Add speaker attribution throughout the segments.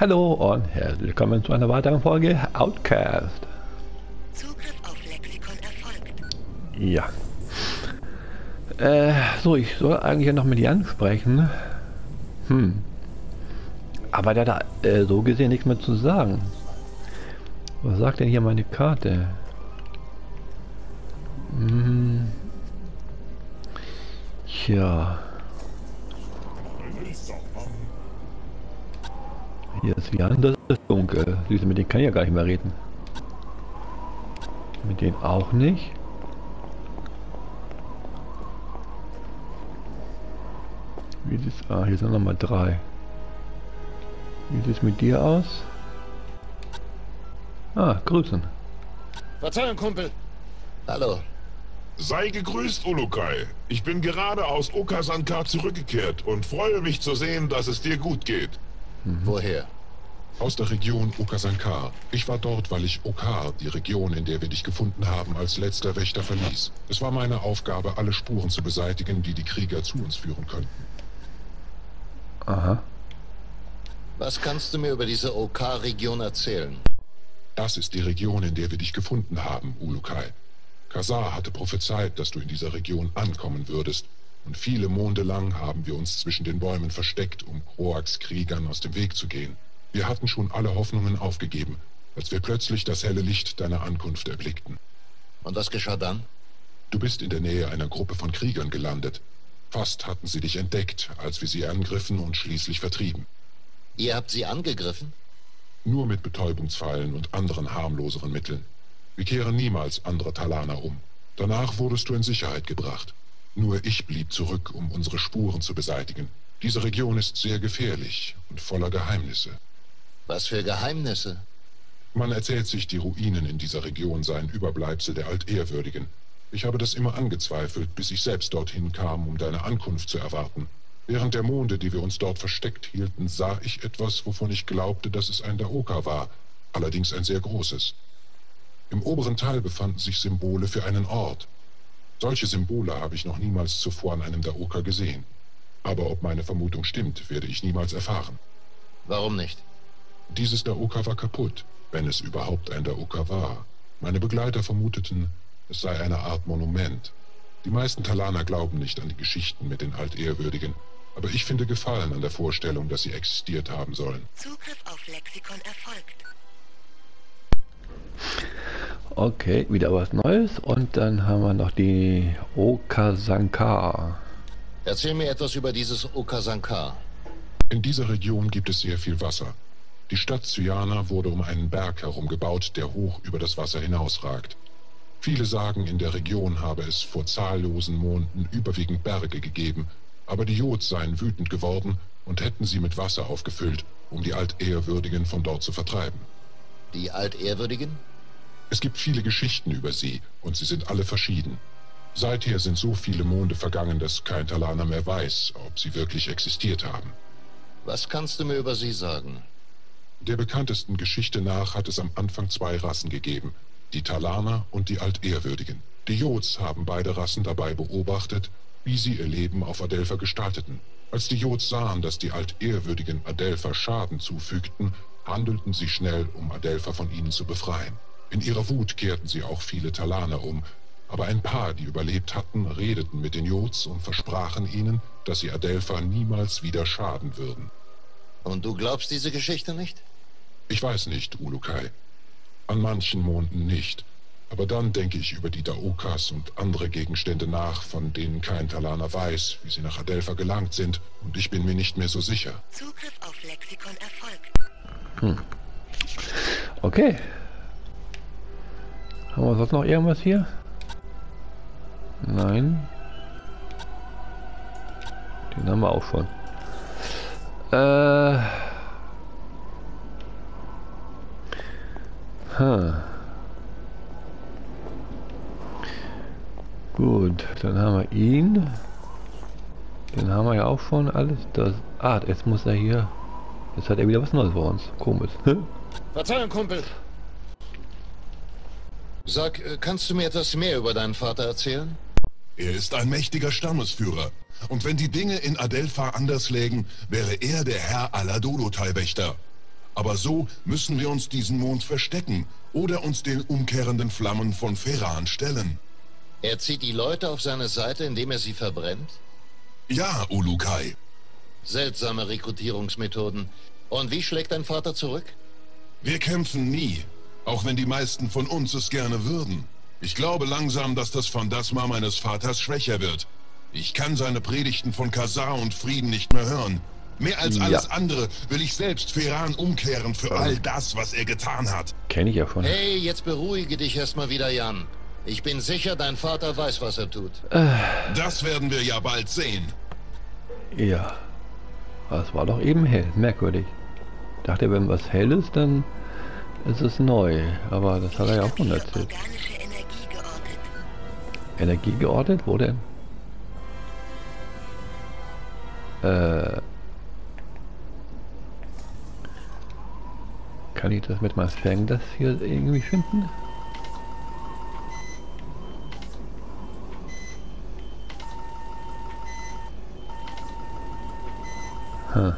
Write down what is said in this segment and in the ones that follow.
Speaker 1: Hallo und herzlich willkommen zu einer weiteren Folge Outcast.
Speaker 2: Zugriff auf Lexikon erfolgt.
Speaker 1: Ja. Äh, so, ich soll eigentlich noch mit Jan sprechen. Hm. Aber der hat da äh, so gesehen nichts mehr zu sagen. Was sagt denn hier meine Karte? Hm. Tja. Jan, das ist dunkel. Süße, mit denen kann ich ja gar nicht mehr reden. Mit denen auch nicht. Wie sieht's... Ah, hier sind nochmal drei. Wie sieht's mit dir aus? Ah, grüßen.
Speaker 3: Verzeihung, Kumpel.
Speaker 4: Hallo.
Speaker 5: Sei gegrüßt, Ulukai. Ich bin gerade aus Okasanka zurückgekehrt und freue mich zu sehen, dass es dir gut geht.
Speaker 4: Woher?
Speaker 5: Aus der Region Okasankar. Ich war dort, weil ich Okar, die Region, in der wir dich gefunden haben, als letzter Wächter verließ. Es war meine Aufgabe, alle Spuren zu beseitigen, die die Krieger zu uns führen könnten.
Speaker 1: Aha.
Speaker 4: Was kannst du mir über diese OK-Region erzählen?
Speaker 5: Das ist die Region, in der wir dich gefunden haben, Ulukai. Kazar hatte prophezeit, dass du in dieser Region ankommen würdest, und viele Monde lang haben wir uns zwischen den Bäumen versteckt, um Kroaks Kriegern aus dem Weg zu gehen. Wir hatten schon alle Hoffnungen aufgegeben, als wir plötzlich das helle Licht deiner Ankunft erblickten.
Speaker 4: Und was geschah dann?
Speaker 5: Du bist in der Nähe einer Gruppe von Kriegern gelandet. Fast hatten sie dich entdeckt, als wir sie angriffen und schließlich vertrieben.
Speaker 4: Ihr habt sie angegriffen?
Speaker 5: Nur mit Betäubungspfeilen und anderen harmloseren Mitteln. Wir kehren niemals andere Talaner um. Danach wurdest du in Sicherheit gebracht. Nur ich blieb zurück, um unsere Spuren zu beseitigen. Diese Region ist sehr gefährlich und voller Geheimnisse.
Speaker 4: Was für Geheimnisse?
Speaker 5: Man erzählt sich, die Ruinen in dieser Region seien Überbleibsel der Altehrwürdigen. Ich habe das immer angezweifelt, bis ich selbst dorthin kam, um deine Ankunft zu erwarten. Während der Monde, die wir uns dort versteckt hielten, sah ich etwas, wovon ich glaubte, dass es ein Daoka war, allerdings ein sehr großes. Im oberen Teil befanden sich Symbole für einen Ort. Solche Symbole habe ich noch niemals zuvor an einem Daoka gesehen. Aber ob meine Vermutung stimmt, werde ich niemals erfahren.
Speaker 4: Warum nicht?
Speaker 5: Dieses Daoka war kaputt, wenn es überhaupt ein Daoka war. Meine Begleiter vermuteten, es sei eine Art Monument. Die meisten Talaner glauben nicht an die Geschichten mit den Altehrwürdigen, aber ich finde Gefallen an der Vorstellung, dass sie existiert haben sollen.
Speaker 2: Zugriff auf Lexikon erfolgt.
Speaker 1: Okay, wieder was Neues. Und dann haben wir noch die Okasanka.
Speaker 4: Erzähl mir etwas über dieses Okasankar.
Speaker 5: In dieser Region gibt es sehr viel Wasser. Die Stadt Cyana wurde um einen Berg herum gebaut, der hoch über das Wasser hinausragt. Viele sagen, in der Region habe es vor zahllosen Monden überwiegend Berge gegeben, aber die Jods seien wütend geworden und hätten sie mit Wasser aufgefüllt, um die Altehrwürdigen von dort zu vertreiben.
Speaker 4: Die Altehrwürdigen?
Speaker 5: Es gibt viele Geschichten über sie, und sie sind alle verschieden. Seither sind so viele Monde vergangen, dass kein Talaner mehr weiß, ob sie wirklich existiert haben.
Speaker 4: Was kannst du mir über sie sagen?
Speaker 5: Der bekanntesten Geschichte nach hat es am Anfang zwei Rassen gegeben, die Talaner und die Altehrwürdigen. Die Jods haben beide Rassen dabei beobachtet, wie sie ihr Leben auf Adelpha gestalteten. Als die Jods sahen, dass die Altehrwürdigen Adelpha Schaden zufügten, handelten sie schnell, um Adelpha von ihnen zu befreien. In ihrer Wut kehrten sie auch viele Talaner um, aber ein paar, die überlebt hatten, redeten mit den Jods und versprachen ihnen, dass sie Adelpha niemals wieder schaden würden.
Speaker 4: Und du glaubst diese Geschichte nicht?
Speaker 5: Ich weiß nicht, Ulukai. An manchen Monden nicht. Aber dann denke ich über die Daokas und andere Gegenstände nach, von denen kein Talaner weiß, wie sie nach Adelpha gelangt sind, und ich bin mir nicht mehr so sicher.
Speaker 2: Zugriff auf Lexikon erfolgt.
Speaker 1: Okay. Haben wir sonst noch irgendwas hier? Nein. Den haben wir auch schon. Äh. Hm. Gut, dann haben wir ihn. Den haben wir ja auch schon alles. Das, ah, jetzt muss er hier. Jetzt hat er wieder was Neues für uns. Komisch.
Speaker 3: Verzeihung, Kumpel.
Speaker 4: Sag, äh, kannst du mir etwas mehr über deinen Vater erzählen?
Speaker 6: Er ist ein mächtiger Stammesführer. Und wenn die Dinge in Adelpha anders lägen, wäre er der Herr aller Dolotai-Wächter.
Speaker 7: Aber so müssen wir uns diesen Mond verstecken oder uns den umkehrenden Flammen von Feran stellen.
Speaker 4: Er zieht die Leute auf seine Seite, indem er sie verbrennt?
Speaker 7: Ja, Ulukai.
Speaker 4: Seltsame Rekrutierungsmethoden. Und wie schlägt dein Vater zurück?
Speaker 7: Wir kämpfen nie, auch wenn die meisten von uns es gerne würden. Ich glaube langsam, dass das Phantasma meines Vaters schwächer wird. Ich kann seine Predigten von Kasar und Frieden nicht mehr hören. Mehr als
Speaker 1: Ja.
Speaker 7: alles andere will ich selbst Feran umkehren für all das, was er getan hat.
Speaker 1: Kenne ich ja schon.
Speaker 4: Hey, jetzt beruhige dich erstmal wieder, Jan. Ich bin sicher, dein Vater weiß, was er tut.
Speaker 7: Das werden wir ja bald sehen.
Speaker 1: Ja. Das war doch eben hell. Merkwürdig. Dachte, wenn was hell ist, dann ist es neu. Aber das hat er ja auch schon erzählt.
Speaker 2: Energie geortet.
Speaker 1: Energie geordnet? Wo denn? Äh. Kann ich das mit meinem Fang das hier irgendwie finden? Hm.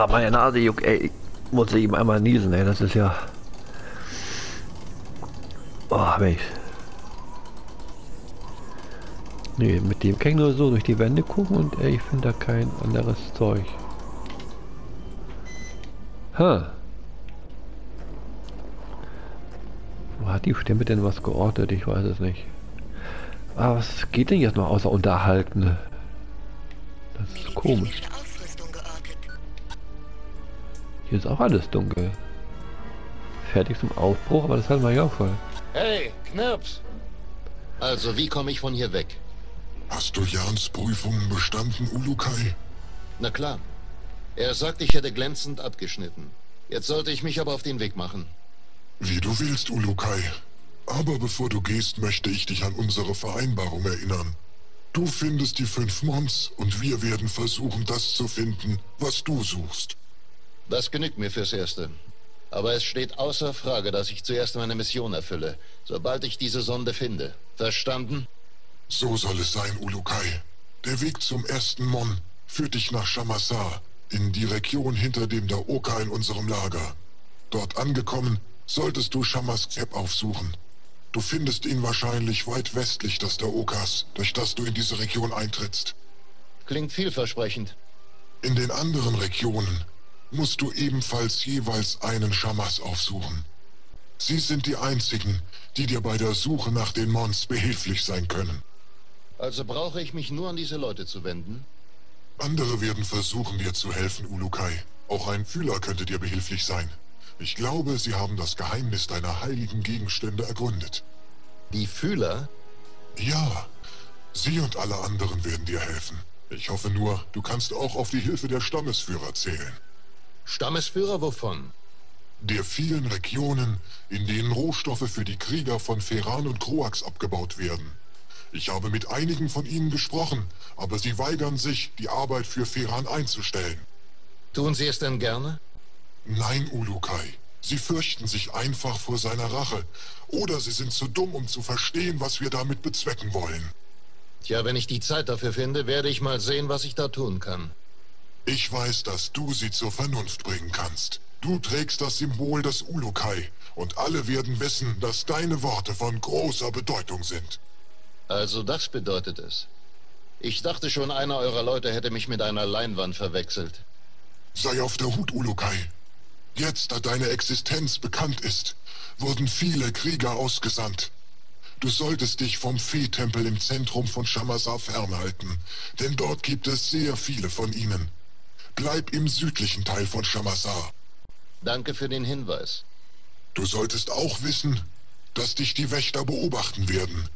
Speaker 1: Ah, meine Nase juckt, ey. Ich muss eben einmal niesen, ey. Das ist ja. Oh, Mensch. Nee, mit dem kann ich nur so durch die Wände gucken und ey, ich finde da kein anderes Zeug. Ha. Wo hat die Stimme denn was geortet? Ich weiß es nicht. Aber was geht denn jetzt noch außer unterhalten? Das ist komisch. Hier ist auch alles dunkel. Fertig zum Aufbruch, aber das hatten wir ja auch schon.
Speaker 8: Hey, Knirps!
Speaker 4: Also, wie komme ich von hier weg?
Speaker 9: Hast du Jans Prüfungen bestanden, Ulukai?
Speaker 4: Na klar. Er sagt, ich hätte glänzend abgeschnitten. Jetzt sollte ich mich aber auf den Weg machen.
Speaker 9: Wie du willst, Ulukai. Aber bevor du gehst, möchte ich dich an unsere Vereinbarung erinnern. Du findest die fünf Mons und wir werden versuchen, das zu finden, was du suchst.
Speaker 4: Das genügt mir fürs Erste. Aber es steht außer Frage, dass ich zuerst meine Mission erfülle, sobald ich diese Sonde finde. Verstanden?
Speaker 9: So soll es sein, Ulukai. Der Weg zum ersten Mon führt dich nach Shamasar, in die Region hinter dem Daoka in unserem Lager. Dort angekommen, solltest du Shamaskep aufsuchen. Du findest ihn wahrscheinlich weit westlich des Daokas, durch das du in diese Region eintrittst.
Speaker 4: Klingt vielversprechend.
Speaker 9: In den anderen Regionen musst du ebenfalls jeweils einen Shamas aufsuchen. Sie sind die einzigen, die dir bei der Suche nach den Mons behilflich sein können.
Speaker 4: Also brauche ich mich nur an diese Leute zu wenden?
Speaker 9: Andere werden versuchen, dir zu helfen, Ulukai. Auch ein Fühler könnte dir behilflich sein. Ich glaube, sie haben das Geheimnis deiner heiligen Gegenstände ergründet.
Speaker 4: Die Fühler?
Speaker 9: Ja, sie und alle anderen werden dir helfen. Ich hoffe nur, du kannst auch auf die Hilfe der Stammesführer zählen.
Speaker 4: Stammesführer wovon?
Speaker 9: Der vielen Regionen, in denen Rohstoffe für die Krieger von Feran und Kroax abgebaut werden. Ich habe mit einigen von ihnen gesprochen, aber sie weigern sich, die Arbeit für Feran einzustellen.
Speaker 4: Tun Sie es denn gerne?
Speaker 9: Nein, Ulukai. Sie fürchten sich einfach vor seiner Rache. Oder sie sind zu dumm, um zu verstehen, was wir damit bezwecken wollen.
Speaker 4: Tja, wenn ich die Zeit dafür finde, werde ich mal sehen, was ich da tun kann.
Speaker 9: Ich weiß, dass du sie zur Vernunft bringen kannst. Du trägst das Symbol des Ulukai und alle werden wissen, dass deine Worte von großer Bedeutung sind.
Speaker 4: Also das bedeutet es. Ich dachte schon, einer eurer Leute hätte mich mit einer Leinwand verwechselt.
Speaker 9: Sei auf der Hut, Ulukai. Jetzt, da deine Existenz bekannt ist, wurden viele Krieger ausgesandt. Du solltest dich vom Fehtempel im Zentrum von Shamasar fernhalten, denn dort gibt es sehr viele von ihnen. Bleib im südlichen Teil von Shamasar.
Speaker 4: Danke für den Hinweis.
Speaker 9: Du solltest auch wissen, dass dich die Wächter beobachten werden.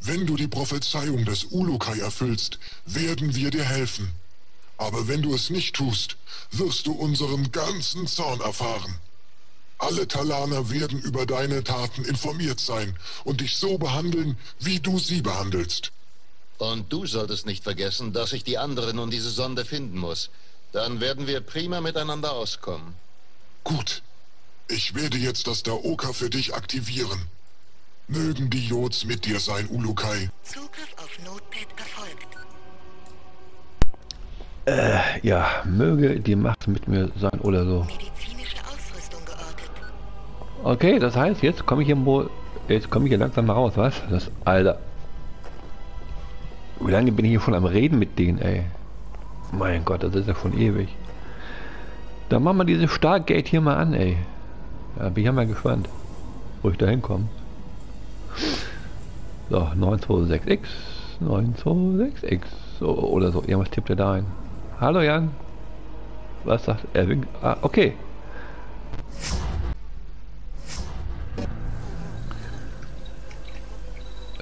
Speaker 9: Wenn du die Prophezeiung des Ulukai erfüllst, werden wir dir helfen. Aber wenn du es nicht tust, wirst du unseren ganzen Zorn erfahren. Alle Talaner werden über deine Taten informiert sein und dich so behandeln, wie du sie behandelst.
Speaker 4: Und du solltest nicht vergessen, dass ich die anderen und diese Sonde finden muss. Dann werden wir prima miteinander auskommen.
Speaker 5: Gut. Ich werde jetzt das Daoka für dich aktivieren. Mögen die Jods mit dir sein, Ulukai.
Speaker 2: Zugriff auf Notepad erfolgt.
Speaker 1: Ja, möge die Macht mit mir sein oder so.
Speaker 2: Medizinische Ausrüstung geortet.
Speaker 1: Okay, das heißt, jetzt komme ich hier wohl. Jetzt komme ich hier langsam mal raus, was? Das Alter. Wie lange bin ich hier schon am Reden mit denen, ey? Mein Gott, das ist ja schon ewig. Dann machen wir diese Stargate hier mal an, ey. Ja, bin ich ja mal gespannt, wo ich da hinkomme. So, 926X, 926X, so, oder so. Irgendwas tippt er da ein. Hallo Jan. Was sagt er? Ah, okay.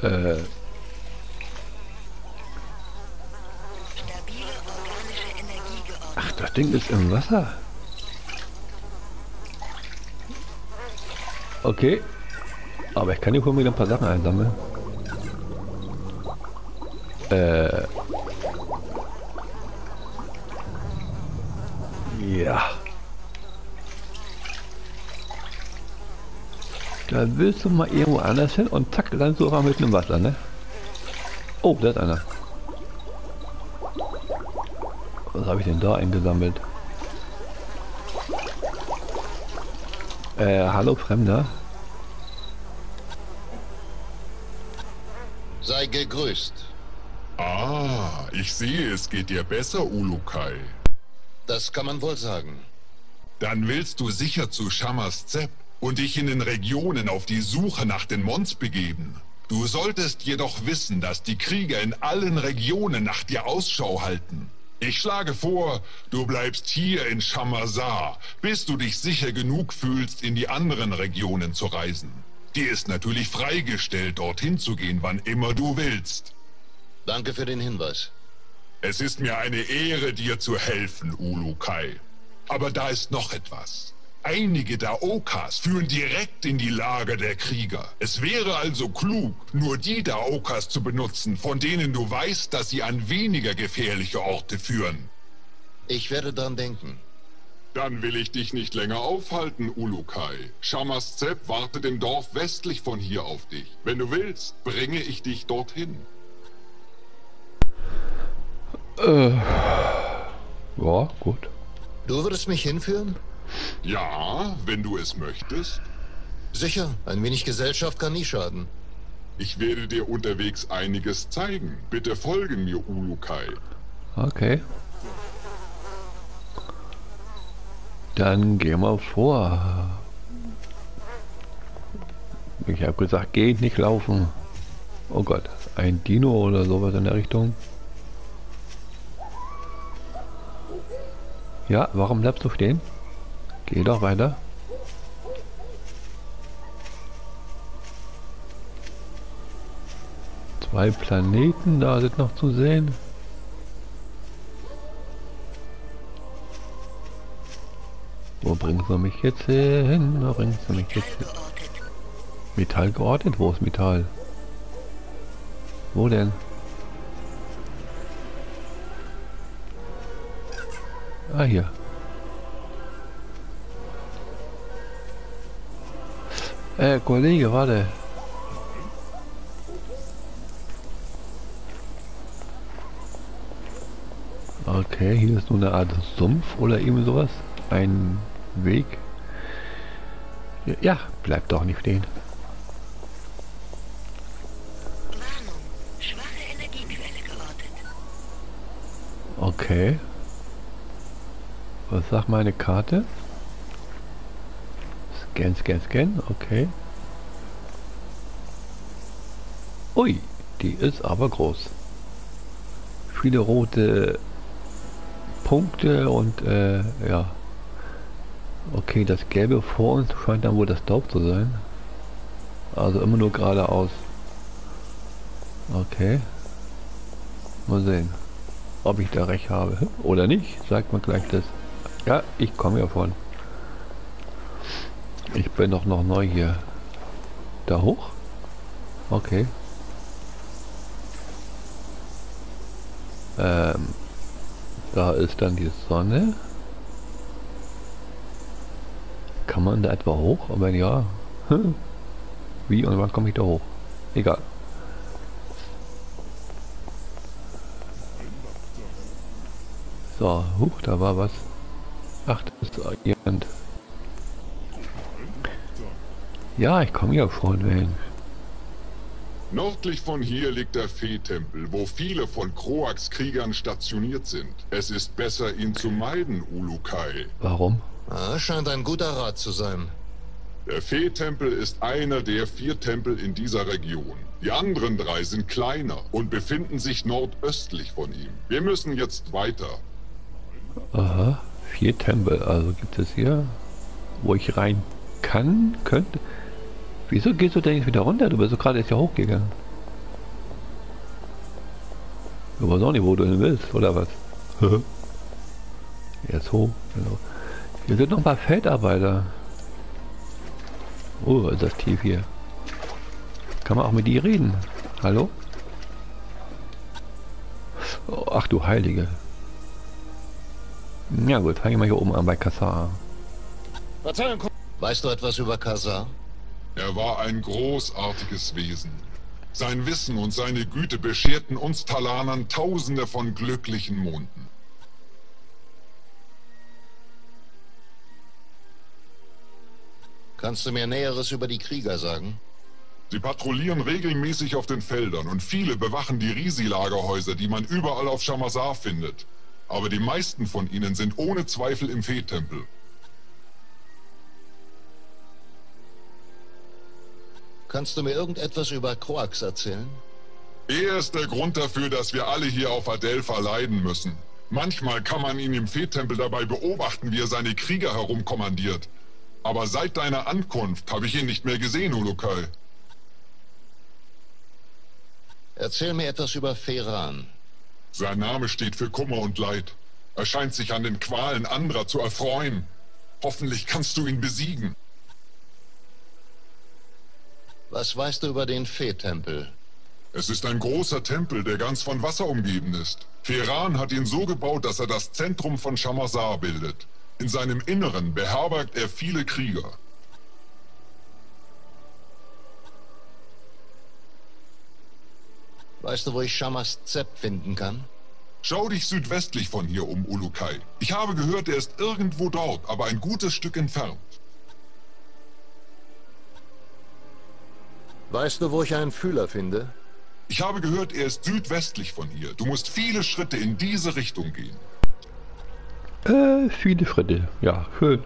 Speaker 1: Äh,
Speaker 2: Stabile organische Energie geortet.
Speaker 1: ach, das Ding ist im Wasser. Okay. Aber ich kann hier wieder ein paar Sachen einsammeln. Äh. Ja. Da willst du mal irgendwo anders hin und zack, dann so mitten im Wasser, ne? Oh, da ist einer. Was habe ich denn da eingesammelt? Äh, hallo Fremder.
Speaker 4: Sei gegrüßt.
Speaker 6: Ah, ich sehe, es geht dir besser, Ulukai.
Speaker 4: Das kann man wohl sagen.
Speaker 6: Dann willst du sicher zu Shamas Zepp und dich in den Regionen auf die Suche nach den Mons begeben. Du solltest jedoch wissen, dass die Krieger in allen Regionen nach dir Ausschau halten. Ich schlage vor, du bleibst hier in Shamazar, bis du dich sicher genug fühlst, in die anderen Regionen zu reisen. Dir ist natürlich freigestellt, dorthin zu gehen, wann immer du willst.
Speaker 4: Danke für den Hinweis.
Speaker 6: Es ist mir eine Ehre, dir zu helfen, Ulukai. Aber da ist noch etwas. Einige Daokas führen direkt in die Lager der Krieger. Es wäre also klug, nur die Daokas zu benutzen, von denen du weißt, dass sie an weniger gefährliche Orte führen.
Speaker 4: Ich werde dran denken.
Speaker 6: Dann will ich dich nicht länger aufhalten, Ulukai. Shamas Zepp wartet im Dorf westlich von hier auf dich. Wenn du willst, bringe ich dich dorthin.
Speaker 1: Ja, gut.
Speaker 4: Du würdest mich hinführen?
Speaker 6: Ja, wenn du es möchtest.
Speaker 4: Sicher, ein wenig Gesellschaft kann nie schaden.
Speaker 6: Ich werde dir unterwegs einiges zeigen. Bitte folge mir, Ulukai.
Speaker 1: Okay. Dann gehen wir vor. Ich habe gesagt, geht nicht laufen. Oh Gott, ein Dino oder sowas in der Richtung. Ja, warum bleibst du stehen? Geh doch weiter. Zwei Planeten da sind noch zu sehen. Wo bringst du mich jetzt hin? Wo bringst du mich jetzt hin? Metall geortet? Wo ist Metall? Wo denn? Ah, hier. Äh, Kollege, warte. Okay, hier ist nur eine Art Sumpf oder irgendwie sowas. Ein Weg. Ja, bleibt doch nicht stehen.
Speaker 2: Warnung. Schwache Energiequelle geortet.
Speaker 1: Okay. Was sagt meine Karte? Scan, scan, scan. Okay. Ui, die ist aber groß. Viele rote Punkte und äh, ja. Okay, das Gelbe vor uns scheint dann wohl das Dorf zu sein. Also immer nur geradeaus. Okay. Mal sehen, ob ich da recht habe. Oder nicht, sagt man gleich das. Ja, ich komme ja von. Ich bin doch noch neu hier. Da hoch? Okay. Ähm, Da ist dann die Sonne. Kann man da etwa hoch? Aber wenn ja, hm. wie und wann komme ich da hoch? Egal. So, huch, da war was. Ach, das ist irgend. Ja, ich komme ja schon, Mensch.
Speaker 6: Nördlich von hier liegt der Fee-Tempel, wo viele von Kroaks Kriegern stationiert sind. Es ist besser, ihn zu meiden, Ulukai.
Speaker 1: Warum?
Speaker 4: Ah, scheint ein guter Rat zu sein.
Speaker 6: Der Fee-Tempel ist einer der vier Tempel in dieser Region. Die anderen drei sind kleiner und befinden sich nordöstlich von ihm. Wir müssen jetzt weiter.
Speaker 1: Aha, vier Tempel. Also gibt es hier, wo ich rein kann, könnte. Wieso gehst du denn jetzt wieder runter? Du bist doch gerade jetzt ja hochgegangen. Du weißt auch nicht, wo du hin willst, oder was? jetzt hoch. Genau. Hier sind noch ein paar Feldarbeiter. Oh, ist das tief hier. Kann man auch mit dir reden? Hallo? Oh, ach du Heilige. Ja gut, fange ich mal hier oben an bei Kassar.
Speaker 10: Verzeihung.
Speaker 4: Weißt du etwas über Kazar?
Speaker 6: Er war ein großartiges Wesen. Sein Wissen und seine Güte bescherten uns Talanern tausende von glücklichen Monden.
Speaker 4: Kannst du mir Näheres über die Krieger sagen?
Speaker 6: Sie patrouillieren regelmäßig auf den Feldern und viele bewachen die Risi-Lagerhäuser, die man überall auf Shamazar findet. Aber die meisten von ihnen sind ohne Zweifel im Fee-Tempel.
Speaker 4: Kannst du mir irgendetwas über Kroax erzählen?
Speaker 6: Er ist der Grund dafür, dass wir alle hier auf Adelpha leiden müssen. Manchmal kann man ihn im Fee-Tempel dabei beobachten, wie er seine Krieger herumkommandiert. Aber seit deiner Ankunft habe ich ihn nicht mehr gesehen, Ulukai.
Speaker 4: Erzähl mir etwas über Feran.
Speaker 6: Sein Name steht für Kummer und Leid. Er scheint sich an den Qualen anderer zu erfreuen. Hoffentlich kannst du ihn besiegen.
Speaker 4: Was weißt du über den Fee-Tempel?
Speaker 6: Es ist ein großer Tempel, der ganz von Wasser umgeben ist. Feran hat ihn so gebaut, dass er das Zentrum von Shamazar bildet. In seinem Inneren beherbergt er viele Krieger.
Speaker 4: Weißt du, wo ich Shamas Zep finden kann?
Speaker 6: Schau dich südwestlich von hier um, Ulukai. Ich habe gehört, er ist irgendwo dort, aber ein gutes Stück entfernt.
Speaker 4: Weißt du, wo ich einen Fühler finde?
Speaker 6: Ich habe gehört, er ist südwestlich von hier. Du musst viele Schritte in diese Richtung gehen.
Speaker 1: Äh, viele Schritte. Ja, schön.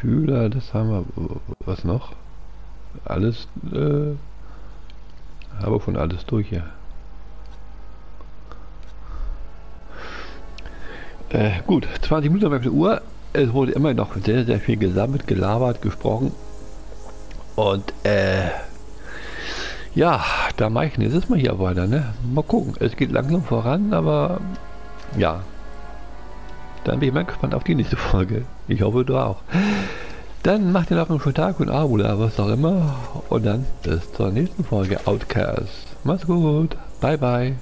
Speaker 1: Fühler, das haben wir. Was noch? Alles, äh, habe schon alles durch hier. Äh, gut, 20 Minuten auf der Uhr. Es wurde immer noch sehr, sehr viel gesammelt, gelabert, gesprochen. Und, äh, ja, da mache ich nächstes Mal hier weiter, ne? Mal gucken. Es geht langsam voran, aber ja. Dann bin ich mal gespannt auf die nächste Folge. Ich hoffe, du auch. Dann macht ihr noch einen schönen Tag und Abo oder was auch immer. Und dann bis zur nächsten Folge Outcast. Mach's gut. Bye, bye.